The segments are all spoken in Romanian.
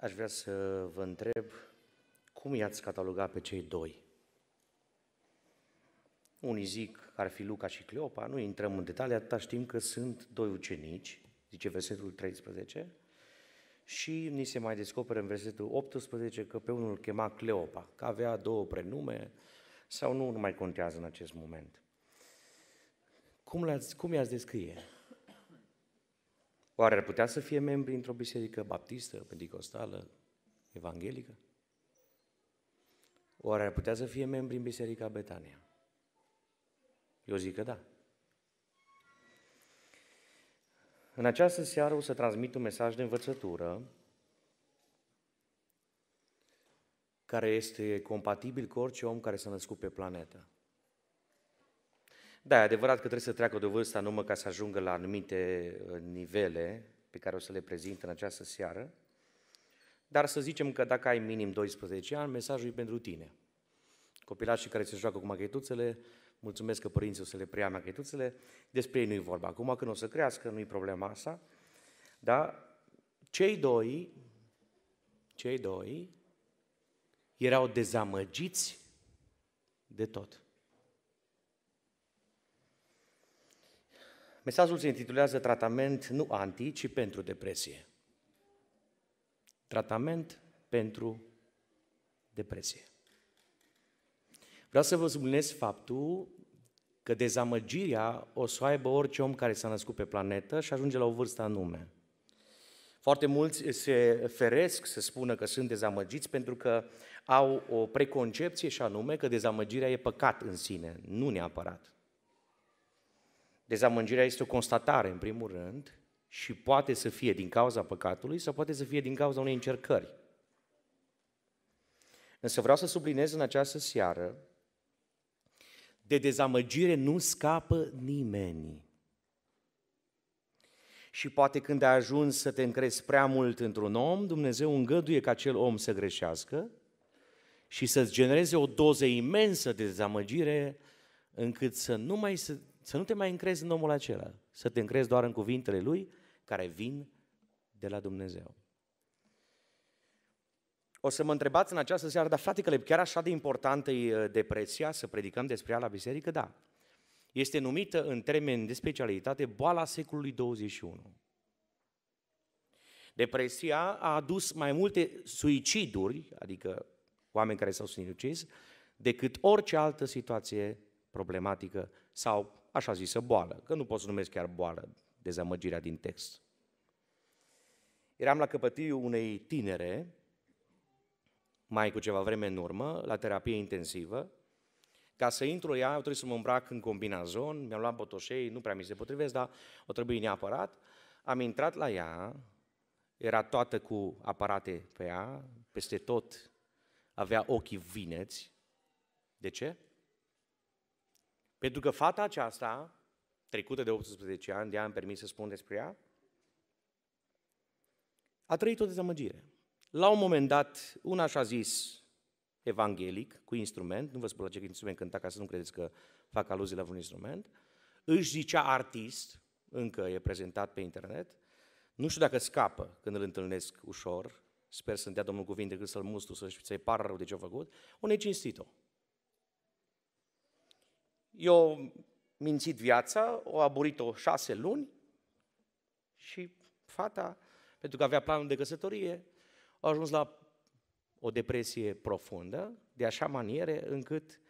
aș vrea să vă întreb cum i-ați catalogat pe cei doi? Unii zic că ar fi Luca și Cleopa, nu intrăm în detalii, atâta știm că sunt doi ucenici, zice versetul 13, și ni se mai descoperă în versetul 18 că pe unul îl chema Cleopa, că avea două prenume, sau nu, nu mai contează în acest moment. Cum, le-ați, cum i-ați descrie? Oare ar putea să fie membri într-o biserică baptistă, pentecostală, evanghelică? Oare ar putea să fie membri în biserica Betania? Eu zic că da. În această seară o să transmit un mesaj de învățătură care este compatibil cu orice om care s-a născut pe planetă. Da, e adevărat că trebuie să treacă de vârstă anume ca să ajungă la anumite uh, nivele pe care o să le prezint în această seară, dar să zicem că dacă ai minim 12 ani, mesajul e pentru tine. Copilașii care se joacă cu machetuțele, mulțumesc că părinții o să le preia machetuțele, despre ei nu-i vorba. Acum când o să crească, nu-i problema asta, dar cei doi, cei doi erau dezamăgiți de tot. Mesajul se intitulează Tratament nu anti, ci pentru depresie. Tratament pentru depresie. Vreau să vă subliniez faptul că dezamăgirea o să aibă orice om care s-a născut pe planetă și ajunge la o vârstă anume. Foarte mulți se feresc să spună că sunt dezamăgiți pentru că au o preconcepție și anume că dezamăgirea e păcat în sine, nu neapărat. Dezamăgirea este o constatare, în primul rând, și poate să fie din cauza păcatului sau poate să fie din cauza unei încercări. Însă vreau să subliniez în această seară, de dezamăgire nu scapă nimeni. Și poate când ai ajuns să te încrezi prea mult într-un om, Dumnezeu îngăduie ca acel om să greșească și să-ți genereze o doză imensă de dezamăgire încât să nu, mai, să, să nu te mai încrezi în omul acela, să te încrezi doar în cuvintele lui care vin de la Dumnezeu. O să mă întrebați în această seară, dar fratele, chiar așa de importantă e uh, depresia, să predicăm despre ea la biserică? Da. Este numită în termeni de specialitate boala secolului 21. Depresia a adus mai multe suiciduri, adică oameni care s-au sinucis, decât orice altă situație problematică sau așa zisă boală, că nu pot să numesc chiar boală, dezamăgirea din text. Eram la căpătiu unei tinere, mai cu ceva vreme în urmă, la terapie intensivă. Ca să intru ea, eu trebuie să mă îmbrac în combinazon, mi-am luat botoșei, nu prea mi se potrivesc, dar o trebuie neapărat. Am intrat la ea, era toată cu aparate pe ea, peste tot avea ochii vineți. De ce? Pentru că fata aceasta, trecută de 18 ani, de am permis să spun despre ea, a trăit o dezamăgire. La un moment dat, un așa zis evanghelic, cu instrument, nu vă spun la ce instrument cânta, ca să nu credeți că fac aluzie la un instrument, își zicea artist, încă e prezentat pe internet, nu știu dacă scapă când îl întâlnesc ușor, sper să-mi dea Domnul cuvinte cât să-l mustu, să-și pară rău de ce a făcut, o necinstit-o. Eu mințit viața, o aburit-o șase luni și fata, pentru că avea planul de căsătorie, a ajuns la o depresie profundă, de așa maniere încât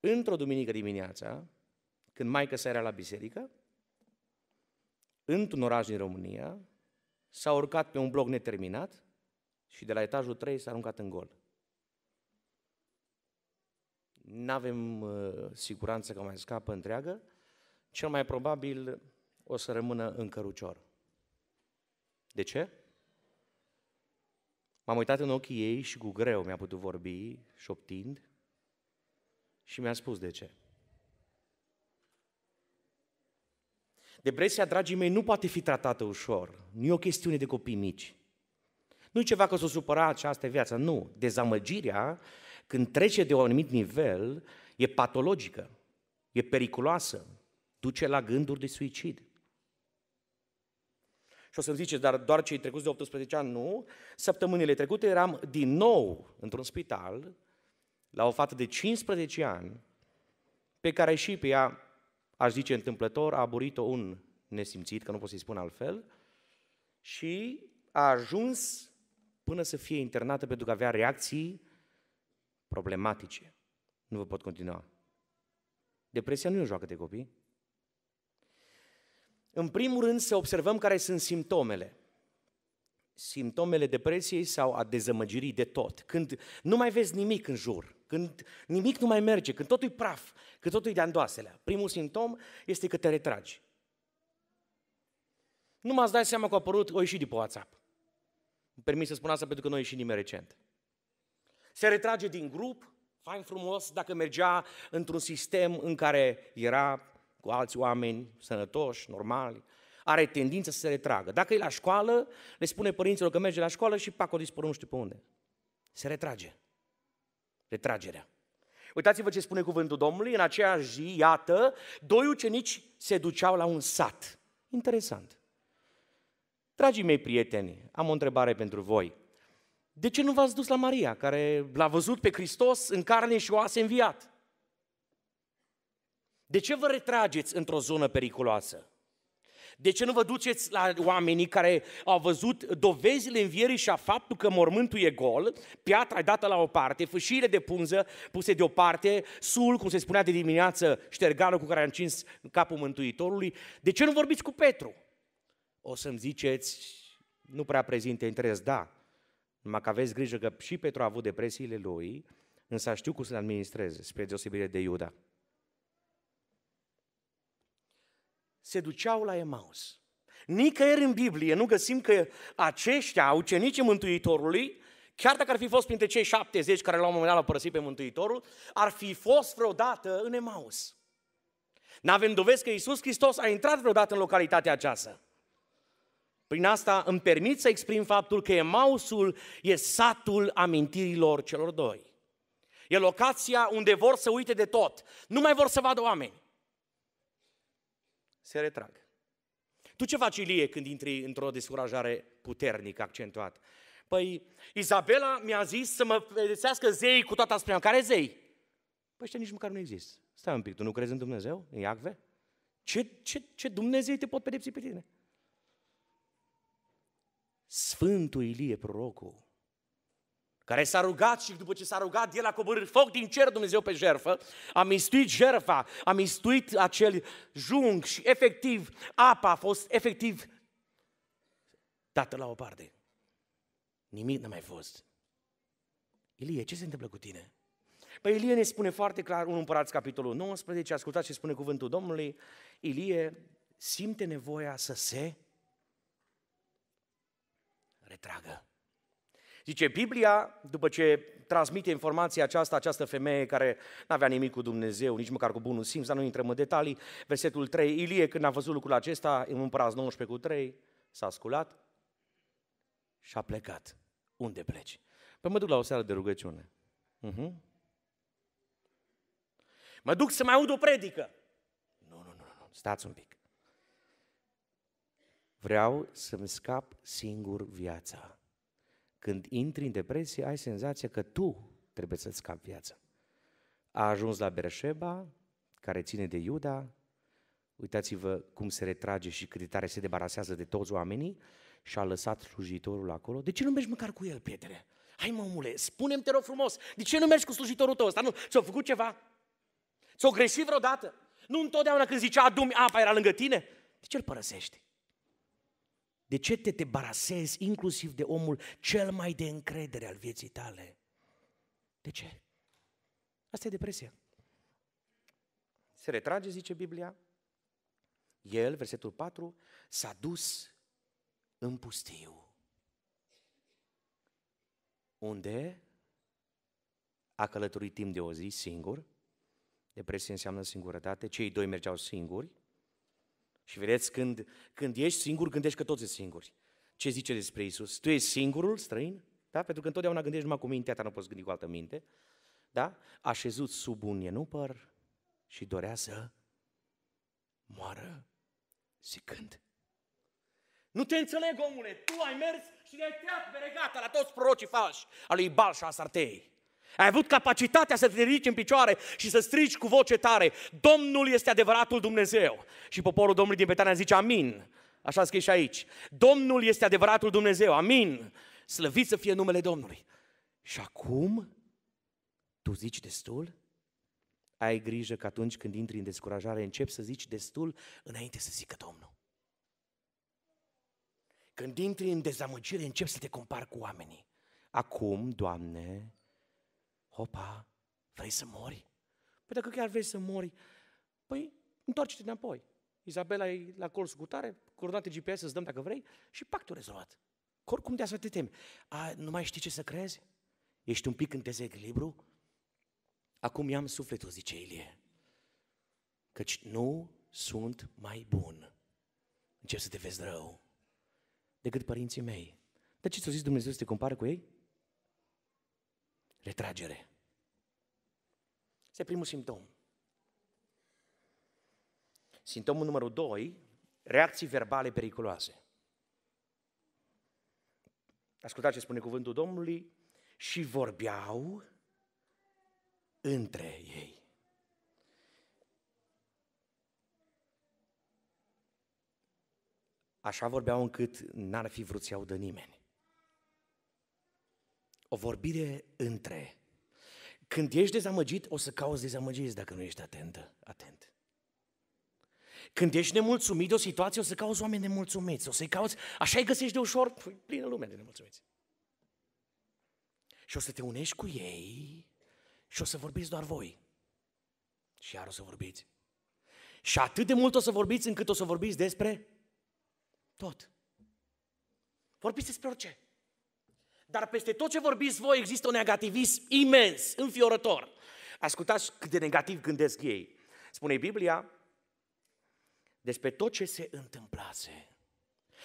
într-o duminică dimineața, când maică sa era la biserică, într-un oraș din România, s-a urcat pe un bloc neterminat și de la etajul 3 s-a aruncat în gol. Nu avem uh, siguranță că mai scapă întreagă, cel mai probabil o să rămână în cărucior. De ce? M-am uitat în ochii ei și cu greu mi-a putut vorbi, șoptind, și mi-a spus de ce. Depresia, dragii mei, nu poate fi tratată ușor. Nu e o chestiune de copii mici. Nu e ceva că s-o supăra această viață, nu. Dezamăgirea, când trece de un anumit nivel, e patologică, e periculoasă, duce la gânduri de suicid. Și o să-mi ziceți, dar doar cei trecuți de 18 ani, nu. Săptămânile trecute eram din nou într-un spital, la o fată de 15 ani, pe care și pe ea, aș zice întâmplător, a aburit-o un nesimțit, că nu pot să-i spun altfel, și a ajuns până să fie internată pentru că avea reacții problematice. Nu vă pot continua. Depresia nu e o joacă de copii. În primul rând să observăm care sunt simptomele. Simptomele depresiei sau a dezamăgirii de tot. Când nu mai vezi nimic în jur, când nimic nu mai merge, când totul e praf, când totul e de andoaselea. Primul simptom este că te retragi. Nu m-ați dat seama că a apărut, o ieșit de pe WhatsApp. Îmi permis să spun asta pentru că noi ieșit nimeni recent. Se retrage din grup, fain frumos, dacă mergea într-un sistem în care era cu alți oameni sănătoși, normali, are tendința să se retragă. Dacă e la școală, le spune părinților că merge la școală și pac, o dispărut nu știu pe unde. Se retrage. Retragerea. Uitați-vă ce spune cuvântul Domnului. În aceeași zi, iată, doi ucenici se duceau la un sat. Interesant. Dragii mei prieteni, am o întrebare pentru voi. De ce nu v-ați dus la Maria, care l-a văzut pe Hristos în carne și oase înviat? De ce vă retrageți într-o zonă periculoasă? De ce nu vă duceți la oamenii care au văzut dovezile învierii și a faptul că mormântul e gol, piatra e dată la o parte, fâșiile de punză puse deoparte, sul, cum se spunea de dimineață, ștergarul cu care a încins capul Mântuitorului? De ce nu vorbiți cu Petru? O să-mi ziceți, nu prea prezinte interes, da, numai că aveți grijă că și Petru a avut depresiile lui, însă știu cum să le administreze, spre deosebire de Iuda. Se duceau la Emaus. Nicăieri în Biblie nu găsim că aceștia, ucenicii Mântuitorului, chiar dacă ar fi fost printre cei 70 care la un moment dat l-au părăsit pe Mântuitorul, ar fi fost vreodată în Emaus. N-avem dovezi că Iisus Hristos a intrat vreodată în localitatea aceasta. Prin asta îmi permit să exprim faptul că Emausul e satul amintirilor celor doi. E locația unde vor să uite de tot. Nu mai vor să vadă oameni. Se retrag. Tu ce faci, Ilie, când intri într-o descurajare puternică, accentuată? Păi, Izabela mi-a zis să mă pedesească zei cu toată asprima. Care zei? Păi ăștia nici măcar nu există. Stai un pic, tu nu crezi în Dumnezeu? În Iacve? Ce, ce, ce Dumnezeu te pot pedepsi pe tine? Sfântul Ilie, prorocul, care s-a rugat și după ce s-a rugat, el a coborât foc din cer Dumnezeu pe jerfă, a mistuit jerfa, a mistuit acel jung și efectiv apa a fost efectiv dată la o parte. Nimic n-a mai fost. Ilie, ce se întâmplă cu tine? Păi Ilie ne spune foarte clar, 1 Împărați, capitolul 19, ascultați ce spune cuvântul Domnului, Ilie simte nevoia să se retragă. Zice Biblia, după ce transmite informația aceasta, această femeie care nu avea nimic cu Dumnezeu, nici măcar cu bunul simț, dar nu intrăm în detalii, versetul 3, Ilie când a văzut lucrul acesta, în împărat 19 cu 3, s-a sculat și a plecat. Unde pleci? Păi mă duc la o seară de rugăciune. Uh-huh. Mă duc să mai aud o predică. Nu, nu, nu, nu, stați un pic. Vreau să-mi scap singur viața. Când intri în depresie, ai senzația că tu trebuie să-ți scapi viața. A ajuns la Berșeba, care ține de Iuda, uitați-vă cum se retrage și cât de tare se debarasează de toți oamenii și a lăsat slujitorul acolo. De ce nu mergi măcar cu el, prietene? Hai mă, omule, spune-mi, te rog frumos, de ce nu mergi cu slujitorul tău ăsta? Nu, ți-a făcut ceva? Ți-a greșit vreodată? Nu întotdeauna când zicea adu apa era lângă tine? De ce îl părăsești? De ce te debarasezi inclusiv de omul cel mai de încredere al vieții tale? De ce? Asta e depresia. Se retrage, zice Biblia. El, versetul 4, s-a dus în pustiu. Unde a călătorit timp de o zi singur. Depresie înseamnă singurătate. Cei doi mergeau singuri. Și vedeți, când, când ești singur, gândești că toți sunt singuri. Ce zice despre Isus? Tu ești singurul străin? Da? Pentru că întotdeauna gândești numai cu mintea ta, nu poți gândi cu altă minte. Da? A șezut sub un ienupăr și dorea să moară zicând. Nu te înțeleg, omule, tu ai mers și le-ai tăiat beregata la toți prorocii falși al lui Bal și Asartei. Ai avut capacitatea să te ridici în picioare și să strigi cu voce tare, Domnul este adevăratul Dumnezeu. Și poporul Domnului din Betania zice amin. Așa scrie și aici. Domnul este adevăratul Dumnezeu, amin. Slăvit să fie numele Domnului. Și acum, tu zici destul? Ai grijă că atunci când intri în descurajare, începi să zici destul înainte să zică Domnul. Când intri în dezamăgire, începi să te compari cu oamenii. Acum, Doamne, hopa, vrei să mori? Păi dacă chiar vrei să mori, păi întoarce-te înapoi. Izabela e la colțul cu tare, coordonate GPS îți dăm dacă vrei și pactul rezolvat. Oricum de asta te temi. A, nu mai știi ce să crezi? Ești un pic în dezechilibru? Acum i-am sufletul, zice Ilie. Căci nu sunt mai bun. Încep să te vezi rău decât părinții mei. De ce ți-a zis Dumnezeu să te compare cu ei? Retragere. Este primul simptom. Simptomul numărul 2, reacții verbale periculoase. Ascultați ce spune cuvântul Domnului și vorbeau între ei. Așa vorbeau încât n-ar fi vrut să audă nimeni. O vorbire între. Când ești dezamăgit, o să cauți dezamăgiți dacă nu ești atentă, atent. Când ești nemulțumit de o situație, o să cauți oameni nemulțumiți, o să-i cauți, așa îi găsești de ușor, plină lume de nemulțumiți. Și o să te unești cu ei și o să vorbiți doar voi. Și iar o să vorbiți. Și atât de mult o să vorbiți încât o să vorbiți despre tot. Vorbiți despre orice. Dar peste tot ce vorbiți voi există un negativism imens, înfiorător. Ascultați cât de negativ gândesc ei. Spune Biblia despre tot ce se întâmplase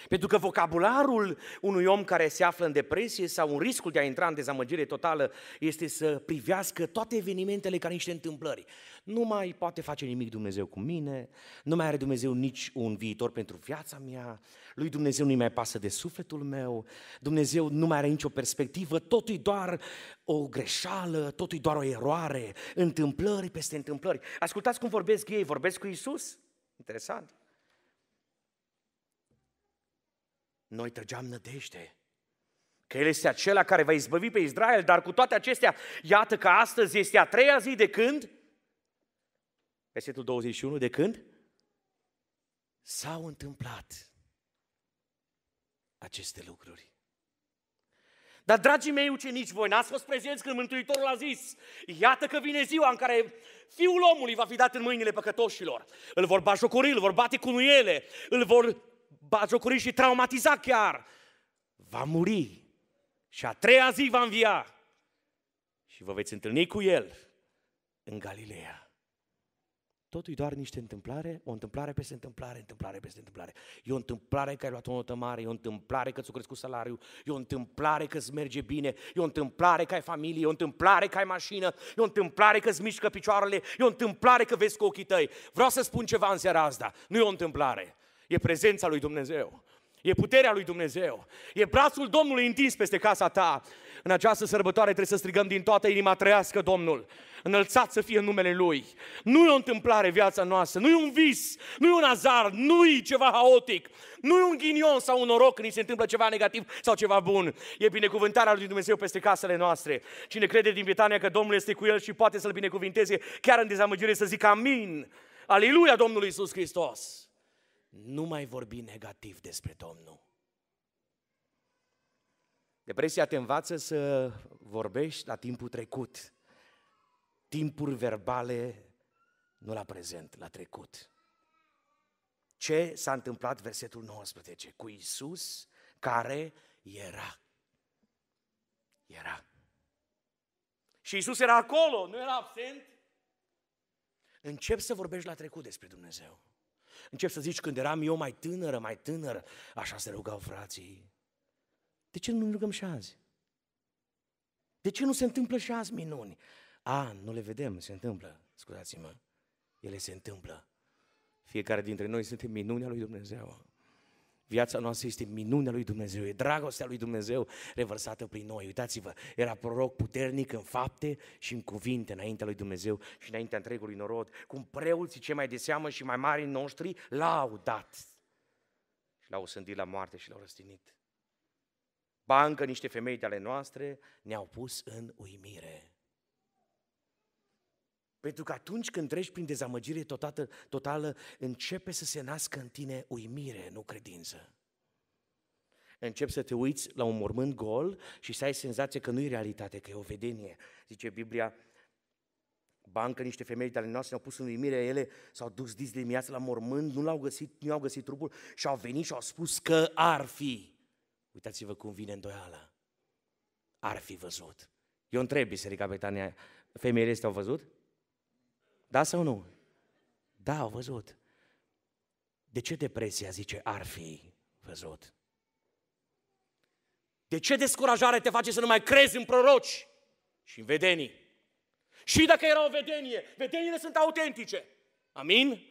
pentru că vocabularul unui om care se află în depresie sau un riscul de a intra în dezamăgire totală este să privească toate evenimentele ca niște întâmplări. Nu mai poate face nimic Dumnezeu cu mine, nu mai are Dumnezeu nici un viitor pentru viața mea, lui Dumnezeu nu-i mai pasă de sufletul meu, Dumnezeu nu mai are nicio perspectivă, totul e doar o greșeală, totul e doar o eroare, întâmplări peste întâmplări. Ascultați cum vorbesc ei, vorbesc cu Isus. Interesant. Noi trăgeam nădejde că El este acela care va izbăvi pe Israel, dar cu toate acestea, iată că astăzi este a treia zi de când? Versetul 21, de când? S-au întâmplat aceste lucruri. Dar, dragii mei ucenici, voi n-ați fost prezenți când Mântuitorul a zis, iată că vine ziua în care Fiul omului va fi dat în mâinile păcătoșilor. Îl vor bajocori, îl vor bate cu nuiele, îl vor bagiocori și traumatiza chiar, va muri și a treia zi va învia și vă veți întâlni cu el în Galileea. Totul e doar niște întâmplare, o întâmplare peste întâmplare, întâmplare peste întâmplare. E o întâmplare că ai luat o notă mare, e o întâmplare că ți-a crescut salariul, e o întâmplare că îți merge bine, e o întâmplare că ai familie, e o întâmplare că ai mașină, e o întâmplare că îți mișcă picioarele, e o întâmplare că vezi cu ochii tăi. Vreau să spun ceva în seara asta, nu e o întâmplare. E prezența lui Dumnezeu. E puterea lui Dumnezeu. E brațul Domnului întins peste casa ta. În această sărbătoare trebuie să strigăm din toată inima, trăiască Domnul. Înălțat să fie numele Lui. Nu e o întâmplare viața noastră, nu e un vis, nu e un azar, nu e ceva haotic, nu e un ghinion sau un noroc când se întâmplă ceva negativ sau ceva bun. E binecuvântarea lui Dumnezeu peste casele noastre. Cine crede din Britania că Domnul este cu el și poate să-L binecuvinteze chiar în dezamăgire să zică amin. Aleluia Domnului Isus Hristos nu mai vorbi negativ despre Domnul. Depresia te învață să vorbești la timpul trecut. Timpuri verbale, nu la prezent, la trecut. Ce s-a întâmplat, versetul 19, cu Isus care era. Era. Și Isus era acolo, nu era absent. Încep să vorbești la trecut despre Dumnezeu. Încep să zici, când eram eu mai tânără, mai tânără, așa se rugau frații. De ce nu ne rugăm și azi? De ce nu se întâmplă și azi minuni? A, nu le vedem, se întâmplă, scuzați-mă. Ele se întâmplă. Fiecare dintre noi suntem minunea lui Dumnezeu. Viața noastră este minunea lui Dumnezeu, e dragostea lui Dumnezeu revărsată prin noi. Uitați-vă, era proroc puternic în fapte și în cuvinte înaintea lui Dumnezeu și înaintea întregului norod, cum preoții cei mai de seamă și mai mari noștri l-au dat. Și l-au sândit la moarte și l-au răstinit. Bancă niște femei de ale noastre ne-au pus în uimire. Pentru că atunci când treci prin dezamăgire totală, totală, începe să se nască în tine uimire, nu credință. Începi să te uiți la un mormânt gol și să ai senzația că nu e realitate, că e o vedenie. Zice Biblia, bancă, niște femei de ale noastre ne-au pus în uimire, ele s-au dus dis de dimineață la mormânt, nu l-au găsit, nu au găsit trupul și au venit și au spus că ar fi. Uitați-vă cum vine îndoiala. Ar fi văzut. Eu întreb Biserica Betania, femeile astea au văzut? Da sau nu? Da, au văzut. De ce depresia, zice, ar fi văzut? De ce descurajare te face să nu mai crezi în proroci și în vedenii? Și dacă era o vedenie, vedeniile sunt autentice. Amin?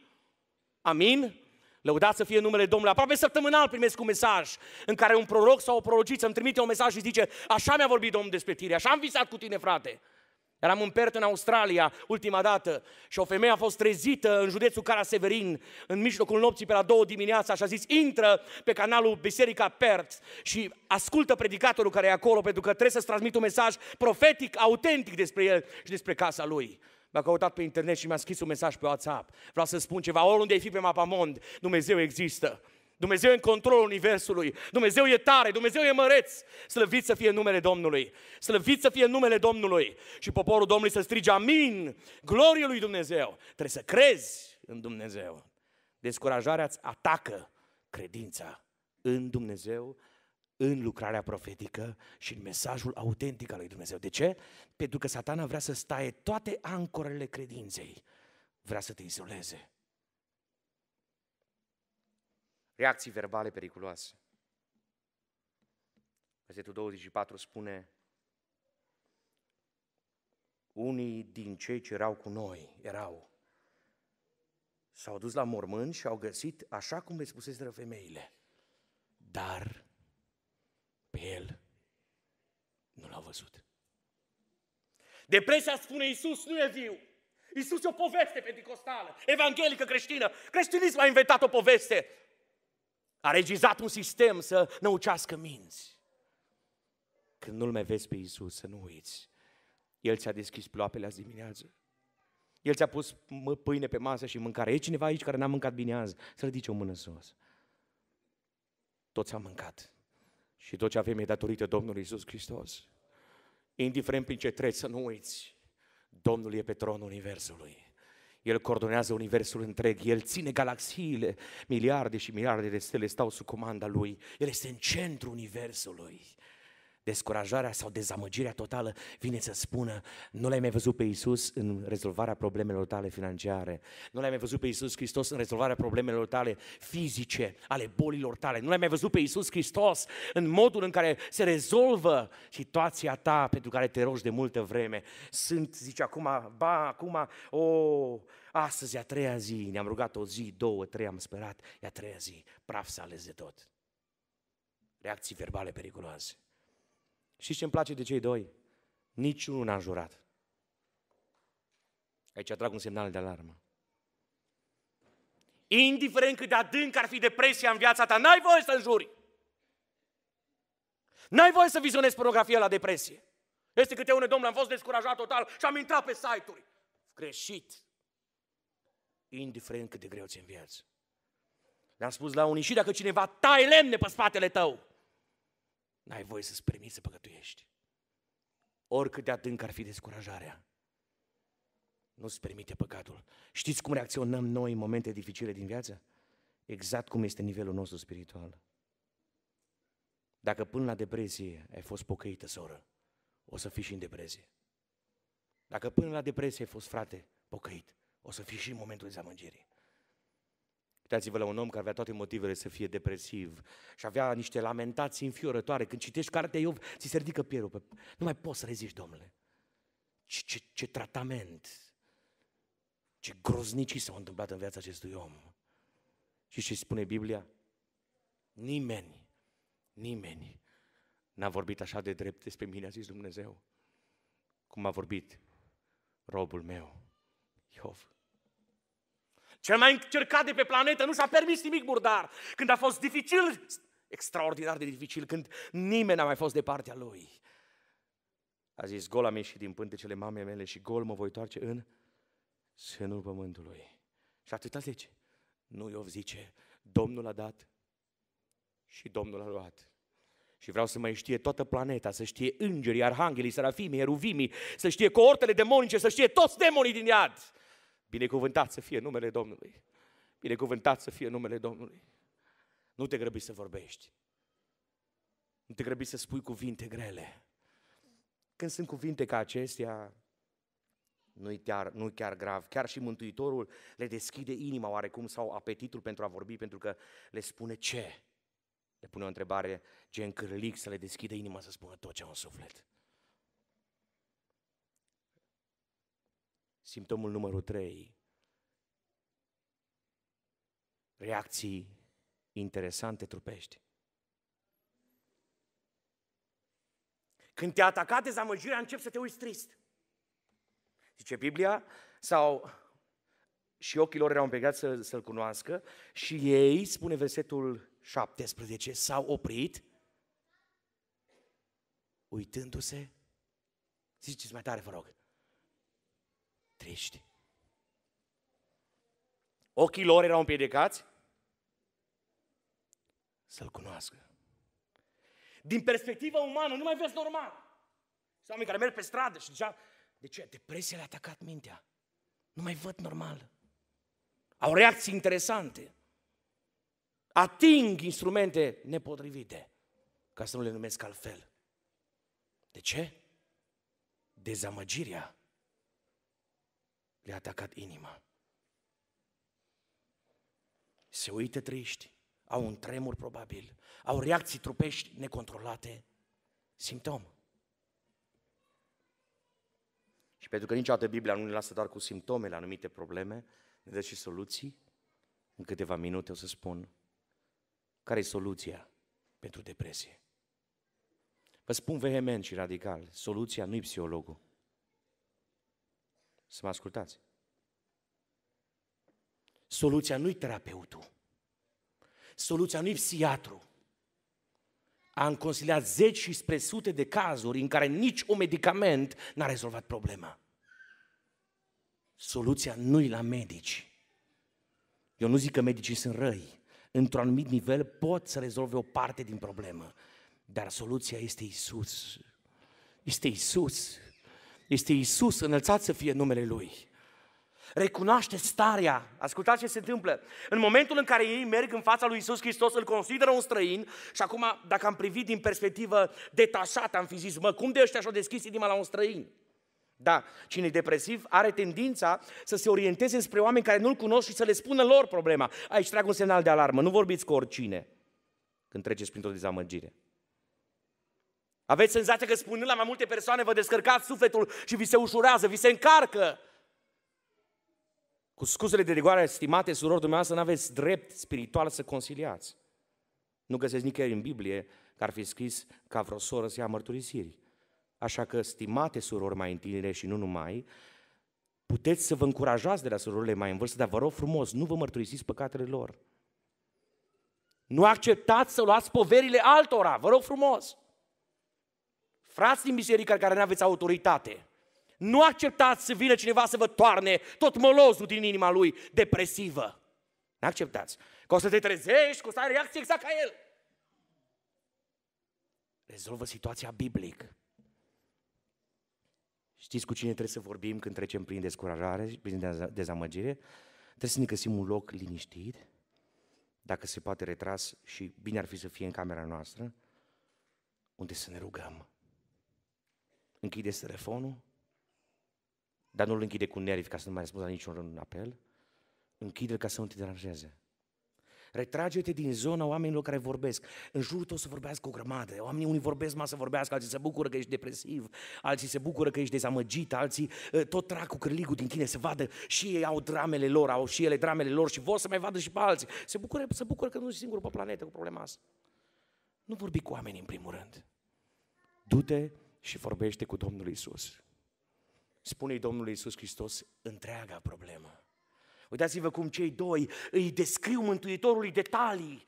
Amin? Lăudați să fie numele Domnului. Aproape săptămânal primesc un mesaj în care un proroc sau o prorociță îmi trimite un mesaj și zice așa mi-a vorbit Domnul despre tine, așa am visat cu tine, frate. Eram în Perth, în Australia, ultima dată, și o femeie a fost trezită în județul Cara Severin, în mijlocul nopții pe la două dimineața și a zis, intră pe canalul Biserica Perth și ascultă predicatorul care e acolo, pentru că trebuie să-ți transmit un mesaj profetic, autentic despre el și despre casa lui. M-a căutat pe internet și mi-a scris un mesaj pe WhatsApp. Vreau să spun ceva, oriunde ai fi pe mapamond, Dumnezeu există. Dumnezeu e în controlul Universului. Dumnezeu e tare, Dumnezeu e măreț. Slăvit să fie numele Domnului. Slăvit să fie numele Domnului. Și poporul Domnului să strige amin, glorie lui Dumnezeu. Trebuie să crezi în Dumnezeu. Descurajarea îți atacă credința în Dumnezeu, în lucrarea profetică și în mesajul autentic al lui Dumnezeu. De ce? Pentru că satana vrea să staie toate ancorele credinței. Vrea să te izoleze reacții verbale periculoase. Versetul 24 spune, unii din cei ce erau cu noi erau, s-au dus la mormânt și au găsit așa cum le spuseseră femeile, dar pe el nu l-au văzut. Depresia, spune Iisus, nu e viu. Iisus e o poveste pentecostală, evanghelică creștină. Creștinismul a inventat o poveste. A regizat un sistem să năucească minți. Când nu-L mai vezi pe Iisus, să nu uiți. El ți-a deschis ploapele azi dimineață. El ți-a pus pâine pe masă și mâncare. E cineva aici care n-a mâncat bine azi? Să ridice o mână sus. Toți am mâncat. Și tot ce avem e datorită Domnului Iisus Hristos. Indiferent prin ce treci, să nu uiți. Domnul e pe tronul Universului. El coordonează universul întreg, El ține galaxiile, miliarde și miliarde de stele stau sub comanda Lui. El este în centrul universului descurajarea sau dezamăgirea totală vine să spună nu l-ai mai văzut pe Iisus în rezolvarea problemelor tale financiare, nu l-ai mai văzut pe Iisus Hristos în rezolvarea problemelor tale fizice, ale bolilor tale, nu l-ai mai văzut pe Iisus Hristos în modul în care se rezolvă situația ta pentru care te rogi de multă vreme. Sunt, zice acum, ba, acum, o, astăzi a treia zi, ne-am rugat o zi, două, trei, am sperat, e a treia zi, praf să ales de tot. Reacții verbale periculoase. Și ce îmi place de cei doi? Niciunul n-a jurat. Aici atrag un semnal de alarmă. Indiferent cât de adânc ar fi depresia în viața ta, n-ai voie să înjuri. N-ai voie să vizionezi pornografia la depresie. Este câte une, domnule, am fost descurajat total și am intrat pe site-uri. Greșit. Indiferent cât de greu ți în viață. Le-am spus la unii și dacă cineva taie lemne pe spatele tău, N-ai voie să-ți permiți să păcătuiești. Oricât de adânc ar fi descurajarea, nu-ți permite păcatul. Știți cum reacționăm noi în momente dificile din viață? Exact cum este nivelul nostru spiritual. Dacă până la depresie ai fost pocăită, soră, o să fii și în depresie. Dacă până la depresie ai fost frate pocăit, o să fii și în momentul dezamăgirii. Uitați-vă la un om care avea toate motivele să fie depresiv și avea niște lamentații înfiorătoare. Când citești cartea Iov, ți se ridică pierul. Pe... Nu mai poți să reziști, domnule. Ce, ce, ce tratament, ce groznicii s-au întâmplat în viața acestui om. Și ce spune Biblia? Nimeni, nimeni n-a vorbit așa de drept despre mine, a zis Dumnezeu, cum a vorbit robul meu, Iov. Cel mai încercat de pe planetă nu și-a permis nimic murdar. Când a fost dificil, extraordinar de dificil, când nimeni n-a mai fost de partea lui. A zis, gol am ieșit din pântecele mamei mele și gol mă voi toarce în sânul pământului. Și atâta zice. Nu Iov zice, Domnul a dat și Domnul a luat. Și vreau să mai știe toată planeta, să știe îngerii, arhanghelii, serafimii, eruvimii, să știe coortele demonice, să știe toți demonii din iad. Binecuvântat să fie numele Domnului. Binecuvântat să fie numele Domnului. Nu te grăbi să vorbești. Nu te grăbi să spui cuvinte grele. Când sunt cuvinte ca acestea, nu-i chiar, nu chiar grav. Chiar și Mântuitorul le deschide inima oarecum sau apetitul pentru a vorbi, pentru că le spune ce? Le pune o întrebare gen cârlic să le deschide inima să spună tot ce au în suflet. Simptomul numărul 3. Reacții interesante trupești. Când te-a atacat dezamăgirea, încep să te uiți trist. Zice Biblia, sau și ochii lor erau împegați să, să-L cunoască și ei, spune versetul 17, s-au oprit uitându-se, ziceți mai tare, vă rog, triști. Ochii lor erau împiedicați să-L cunoască. Din perspectiva umană, nu mai vezi normal. Sunt oameni care merg pe stradă și deja de ce? Depresia le-a atacat mintea. Nu mai văd normal. Au reacții interesante. Ating instrumente nepotrivite, ca să nu le numesc altfel. De ce? Dezamăgirea le-a atacat inima. Se uită triști, au un tremur probabil, au reacții trupești necontrolate, simptom. Și pentru că niciodată Biblia nu ne lasă doar cu simptome la anumite probleme, ne dă și soluții. În câteva minute o să spun care e soluția pentru depresie. Vă spun vehement și radical, soluția nu e psihologul. Să mă ascultați. Soluția nu e terapeutul. Soluția nu e psiatru. Am consiliat zeci și spre sute de cazuri în care nici un medicament n-a rezolvat problema. Soluția nu e la medici. Eu nu zic că medicii sunt răi. Într-un anumit nivel pot să rezolve o parte din problemă. Dar soluția este Isus. Este Isus. Este Isus, înălțat să fie numele Lui recunoaște starea. Ascultați ce se întâmplă. În momentul în care ei merg în fața lui Isus Hristos, îl consideră un străin și acum, dacă am privit din perspectivă detașată, am fi zis, mă, cum de ăștia și-au deschis inima la un străin? Da, cine e depresiv are tendința să se orienteze spre oameni care nu-L cunosc și să le spună lor problema. Aici trag un semnal de alarmă, nu vorbiți cu oricine când treceți printr-o dezamăgire. Aveți senzația că spunând la mai multe persoane vă descărcați sufletul și vi se ușurează, vi se încarcă. Cu scuzele de rigoare, stimate surori, dumneavoastră, nu aveți drept spiritual să conciliați. Nu găsesc nicăieri în Biblie că ar fi scris ca vreo soră să ia mărturisiri. Așa că, stimate surori mai întâlnire și nu numai, puteți să vă încurajați de la surorile mai în vârstă, dar vă rog frumos, nu vă mărturisiți păcatele lor. Nu acceptați să luați poverile altora, vă rog frumos. Frați din biserică care nu aveți autoritate, nu acceptați să vină cineva să vă toarne tot molozul din inima lui depresivă. Nu acceptați. Că o să te trezești, că o să ai reacție exact ca el. Rezolvă situația biblic. Știți cu cine trebuie să vorbim când trecem prin descurajare, prin dezamăgire? Trebuie să ne găsim un loc liniștit, dacă se poate retras și bine ar fi să fie în camera noastră, unde să ne rugăm. Închideți telefonul, dar nu-l închide cu nervi ca să nu mai răspunzi la niciun apel. Închide-l ca să nu te deranjeze. Retrage-te din zona oamenilor care vorbesc. În jurul tău să vorbească o grămadă. Oamenii unii vorbesc, mai să vorbească, alții se bucură că ești depresiv, alții se bucură că ești dezamăgit, alții ă, tot trag cu cârligul din tine să vadă și ei au dramele lor, au și ele dramele lor și vor să mai vadă și pe alții. Se bucură, se bucură că nu sunt singur pe planetă cu problema asta. Nu vorbi cu oamenii în primul rând. Du-te și vorbește cu Domnul Isus. Spune-i Domnul Isus Hristos întreaga problemă. Uitați-vă cum cei doi îi descriu Mântuitorului detalii.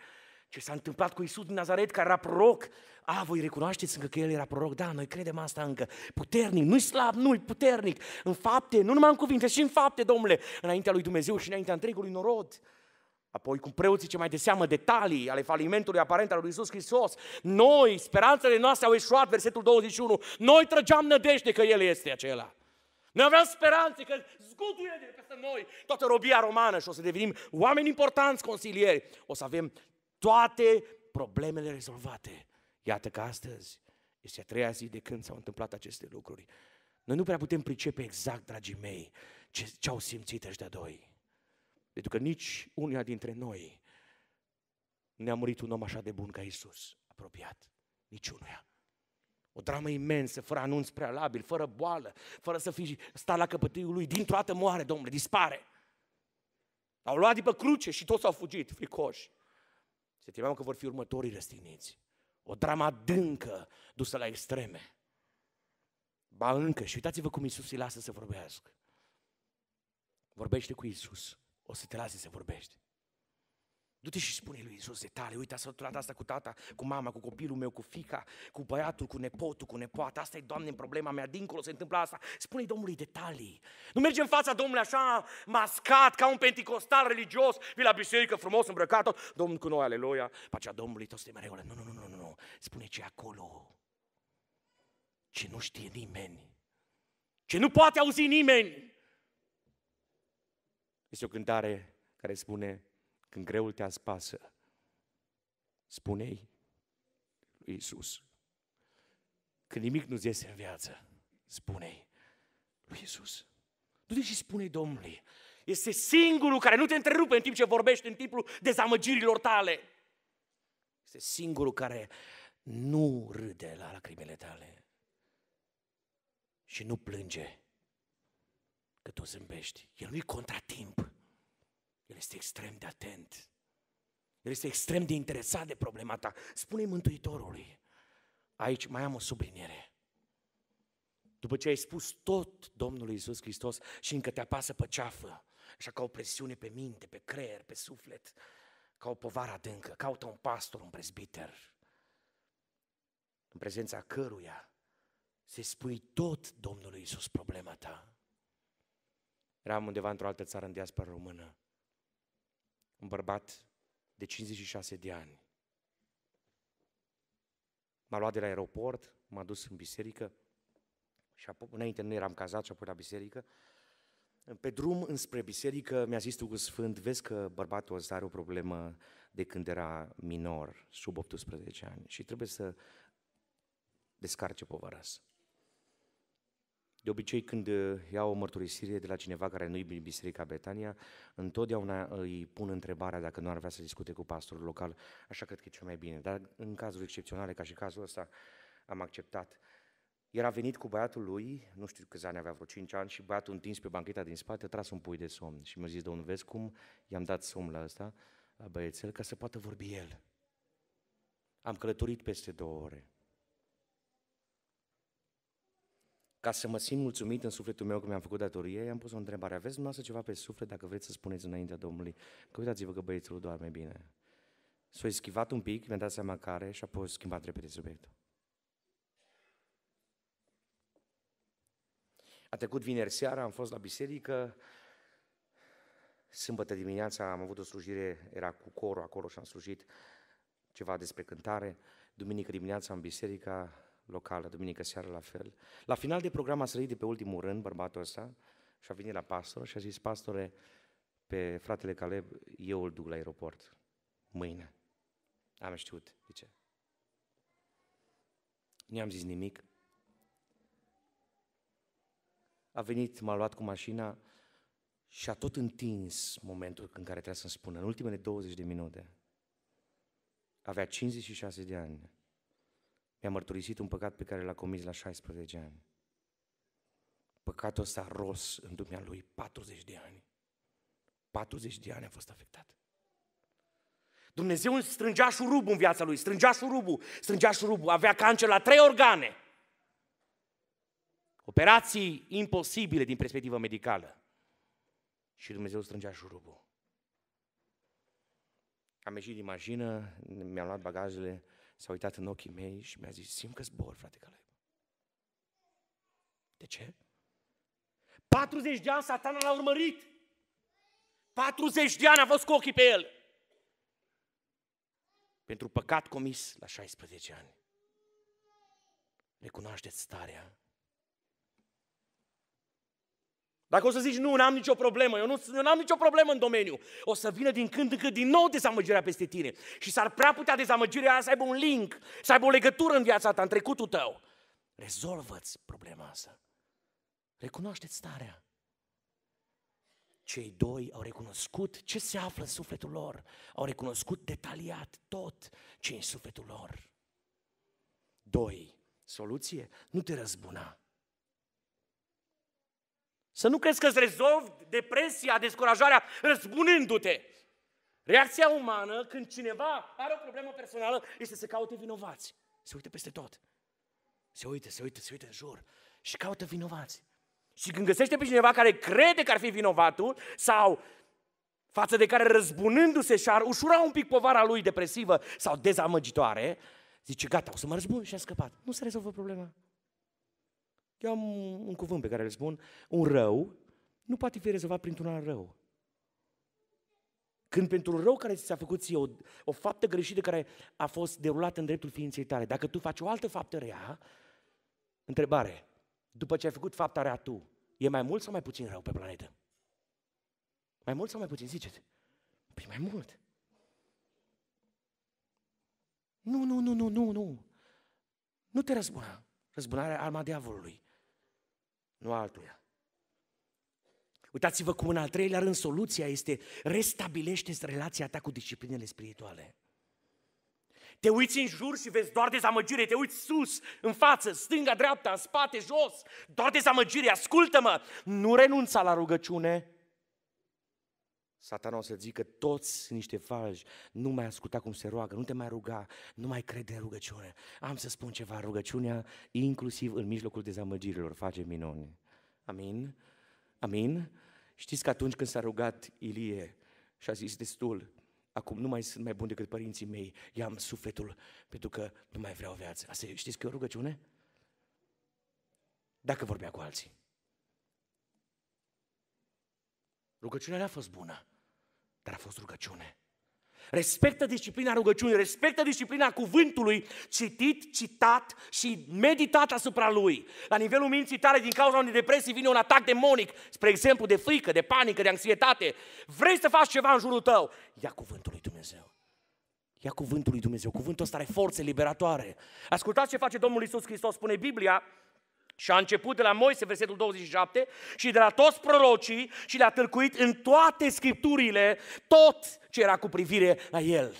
Ce s-a întâmplat cu Isus din Nazaret, care era proroc. A, voi recunoașteți încă că el era proroc? Da, noi credem asta încă. Puternic, nu-i slab, nu-i puternic. În fapte, nu numai în cuvinte, și în fapte, domnule, înaintea lui Dumnezeu și înaintea întregului norod. Apoi cu preoții ce mai de seamă detalii ale falimentului aparent al lui Iisus Hristos. Noi, speranțele noastre au ieșuat, versetul 21, noi trăgeam nădejde că El este acela. Noi aveam speranțe că zguduie de peste noi toată robia romană și o să devenim oameni importanți, consilieri. O să avem toate problemele rezolvate. Iată că astăzi este a treia zi de când s-au întâmplat aceste lucruri. Noi nu prea putem pricepe exact, dragii mei, ce, ce au simțit ăștia doi. Pentru că nici unia dintre noi ne-a murit un om așa de bun ca Isus, apropiat. Nici unuia. O dramă imensă, fără anunț prealabil, fără boală, fără să fi stat la căpătâiul lui. Dintr-o dată moare, domnule, dispare. Au luat de pe cruce și toți au fugit, fricoși. Se temeau că vor fi următorii răstigniți. O dramă adâncă, dusă la extreme. Ba încă, și uitați-vă cum Iisus îi lasă să vorbească. Vorbește cu Iisus, o să te lase să vorbești. Du-te și spune lui Iisus detalii, uite, a săturat asta cu tata, cu mama, cu copilul meu, cu fica, cu băiatul, cu nepotul, cu nepoata, asta e, Doamne, în problema mea, dincolo se întâmplă asta. Spune-i Domnului detalii. Nu merge în fața Domnului așa mascat, ca un penticostal religios, vii la biserică frumos îmbrăcat, tot, Domnul cu noi, aleluia, pacea Domnului, toți mereu, nu, nu, nu, nu, nu, spune ce acolo, ce nu știe nimeni, ce nu poate auzi nimeni. Este o cântare care spune, când greul te aspasă, spune-i lui Iisus. Când nimic nu-ți iese în viață, spune-i lui Iisus. Du-te și spune Domnului. Este singurul care nu te întrerupe în timp ce vorbești, în timpul dezamăgirilor tale. Este singurul care nu râde la lacrimile tale și nu plânge că tu zâmbești. El nu-i contratimp. El este extrem de atent. El este extrem de interesat de problema ta. Spune-i Mântuitorului. Aici mai am o subliniere. După ce ai spus tot Domnului Isus Hristos și încă te apasă pe ceafă, așa ca o presiune pe minte, pe creier, pe suflet, ca o povară adâncă, caută un pastor, un prezbiter, în prezența căruia să spui tot Domnului Isus problema ta. Eram undeva într-o altă țară în diaspora română un bărbat de 56 de ani. M-a luat de la aeroport, m-a dus în biserică și apoi, înainte nu eram cazat și apoi la biserică. Pe drum înspre biserică mi-a zis Duhul Sfânt, vezi că bărbatul ăsta are o problemă de când era minor, sub 18 ani și trebuie să descarce povara asta. De obicei, când uh, iau o mărturisire de la cineva care nu-i Biserica Betania, întotdeauna îi pun întrebarea dacă nu ar vrea să discute cu pastorul local, așa cred că e cel mai bine. Dar în cazuri excepționale, ca și cazul ăsta, am acceptat. Era venit cu băiatul lui, nu știu câți ani avea, vreo 5 ani, și băiatul întins pe bancheta din spate, a tras un pui de somn. Și mi-a zis, domnul, vezi cum i-am dat somn la ăsta, la băiețel, ca să poată vorbi el. Am călătorit peste două ore. Ca să mă simt mulțumit în sufletul meu că mi-am făcut datorie, i-am pus o întrebare. Aveți dumneavoastră ceva pe suflet dacă vreți să spuneți înaintea Domnului? Că uitați-vă că băiețul doarme bine. S-a eschivat un pic, mi-a dat seama care și apoi a schimbat repede subiectul. A trecut vineri seara, am fost la biserică, sâmbătă dimineața am avut o slujire, era cu corul acolo și am slujit ceva despre cântare. Duminică dimineața în biserica locală, duminică seara la fel. La final de program a sărit de pe ultimul rând bărbatul ăsta și a venit la pastor și a zis, pastore, pe fratele Caleb, eu îl duc la aeroport mâine. Am știut de ce. Nu am zis nimic. A venit, m-a luat cu mașina Și a tot întins momentul în care trebuia să-mi spună, în ultimele 20 de minute, avea 56 de ani, mi-a mărturisit un păcat pe care l-a comis la 16 ani. Păcatul ăsta ros în lui 40 de ani. 40 de ani a fost afectat. Dumnezeu strângea șurubul în viața lui, strângea șurubul, strângea șurubul, avea cancer la trei organe. Operații imposibile din perspectivă medicală. Și Dumnezeu strângea șurubul. Am ieșit din mașină, mi-am luat bagajele, s-a uitat în ochii mei și mi-a zis, simt că zbor, frate Caleb. De ce? 40 de ani satana l-a urmărit. 40 de ani a fost cu ochii pe el. Pentru păcat comis la 16 ani. Recunoașteți starea Dacă o să zici, nu, n-am nicio problemă, eu nu eu n-am nicio problemă în domeniu, o să vină din când în când din nou dezamăgirea peste tine. Și s-ar prea putea dezamăgirea aia să aibă un link, să aibă o legătură în viața ta, în trecutul tău. Rezolvă-ți problema asta. Recunoaște-ți starea. Cei doi au recunoscut ce se află în sufletul lor. Au recunoscut detaliat tot ce e în sufletul lor. Doi, soluție, nu te răzbuna. Să nu crezi că îți rezolvi depresia, descurajarea răzbunându-te. Reacția umană, când cineva are o problemă personală, este să caute vinovați. Se uită peste tot. Se uită, se uită, se uită în jur și caută vinovați. Și când găsește pe cineva care crede că ar fi vinovatul sau față de care răzbunându-se și-ar ușura un pic povara lui depresivă sau dezamăgitoare, zice, gata, o să mă răzbun și a scăpat. Nu se rezolvă problema. Eu am un cuvânt pe care îl spun, un rău nu poate fi rezolvat printr-un alt rău. Când pentru rău care ți s-a făcut ție, o, o faptă greșită care a fost derulată în dreptul ființei tale, dacă tu faci o altă faptă rea, întrebare, după ce ai făcut fapta rea tu, e mai mult sau mai puțin rău pe planetă? Mai mult sau mai puțin, ziceți? Păi mai mult. Nu, nu, nu, nu, nu, nu. Nu te răzbuna. Răzbunarea arma diavolului nu altuia. Uitați-vă cum în al treilea rând soluția este restabilește relația ta cu disciplinele spirituale. Te uiți în jur și vezi doar dezamăgire, te uiți sus, în față, stânga, dreapta, în spate, jos, doar dezamăgire, ascultă-mă, nu renunța la rugăciune. Satana o să zică, toți sunt niște falși, nu mai asculta cum se roagă, nu te mai ruga, nu mai crede în rugăciune. Am să spun ceva, rugăciunea, inclusiv în mijlocul dezamăgirilor, face minuni. Amin? Amin? Știți că atunci când s-a rugat Ilie și a zis destul, acum nu mai sunt mai bun decât părinții mei, i-am sufletul pentru că nu mai vreau viață. Asta știți că e o rugăciune? Dacă vorbea cu alții. Rugăciunea n-a fost bună dar a fost rugăciune. Respectă disciplina rugăciunii, respectă disciplina cuvântului citit, citat și meditat asupra lui. La nivelul minții tale, din cauza unei depresii, vine un atac demonic, spre exemplu, de frică, de panică, de anxietate. Vrei să faci ceva în jurul tău? Ia cuvântul lui Dumnezeu. Ia cuvântul lui Dumnezeu. Cuvântul ăsta are forțe liberatoare. Ascultați ce face Domnul Isus Hristos, spune Biblia, și a început de la Moise, versetul 27, și de la toți prorocii și le-a tâlcuit în toate scripturile tot ce era cu privire la el.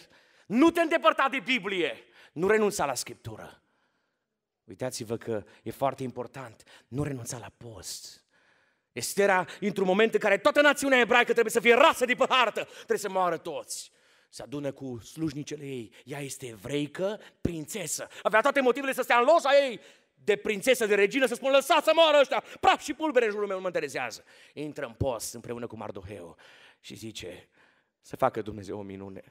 Nu te îndepărta de Biblie, nu renunța la Scriptură. Uitați-vă că e foarte important, nu renunța la post. Estera, într-un moment în care toată națiunea ebraică trebuie să fie rasă de pe hartă, trebuie să moară toți. Se adună cu slujnicele ei. Ea este evreică, prințesă. Avea toate motivele să stea în loja ei de prințesă, de regină, să spună, lăsați să moară ăștia, praf și pulbere în jurul meu, nu mă interesează. Intră în post împreună cu Mardoheu și zice, să facă Dumnezeu o minune.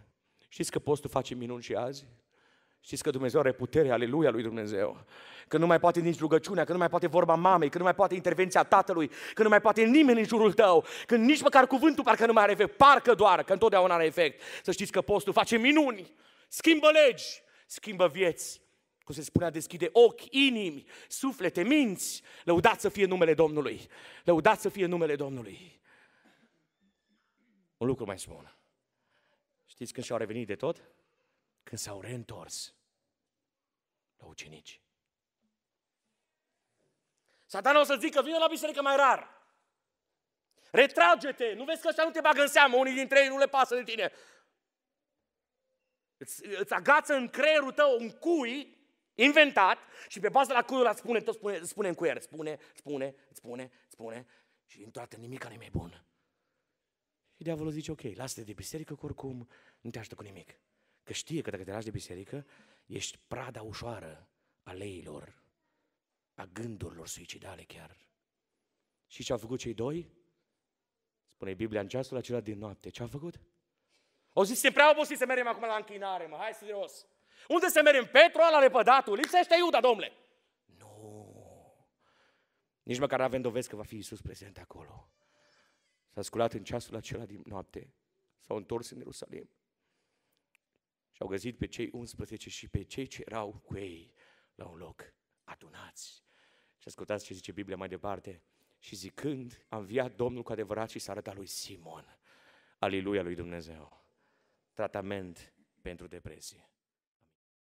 Știți că postul face minuni și azi? Știți că Dumnezeu are putere, aleluia lui Dumnezeu. Că nu mai poate nici rugăciunea, că nu mai poate vorba mamei, că nu mai poate intervenția tatălui, că nu mai poate nimeni în jurul tău, că nici măcar cuvântul parcă nu mai are efect, parcă doar, că întotdeauna are efect. Să știți că postul face minuni, schimbă legi, schimbă vieți, cum se spunea, deschide ochi, inimi, suflete, minți. Lăudați să fie numele Domnului. Lăudați să fie numele Domnului. Un lucru mai spun. Știți când și-au revenit de tot? Când s-au reîntors la ucenici. Satana o să zică, vină la biserică mai rar. Retrage-te! Nu vezi că ăștia nu te bagă în seamă, unii dintre ei nu le pasă de tine. Îți, îți agață în creierul tău un cui inventat și pe bază la cuiul ăla spune, tot spune, spune în cuier, spune, spune, spune, spune și toată nimica nu e mai bun. Și diavolul zice, ok, lasă-te de biserică, că oricum nu te ajută cu nimic. Că știe că dacă te lași de biserică, ești prada ușoară a leilor, a gândurilor suicidale chiar. Și ce au făcut cei doi? Spune Biblia în ceasul acela din noapte. Ce au făcut? Au zis, se prea obosit să mergem acum la închinare, mă, hai serios. Unde să mergem? Petru la repădatul, lipsește Iuda, domnule. Nu. Nici măcar avem dovezi că va fi Isus prezent acolo. S-a sculat în ceasul acela din noapte. S-au întors în Ierusalim. Și au găsit pe cei 11 și pe cei ce erau cu ei la un loc adunați. Și ascultați ce zice Biblia mai departe. Și zicând, a înviat Domnul cu adevărat și s-a arătat lui Simon. Aliluia lui Dumnezeu. Tratament pentru depresie.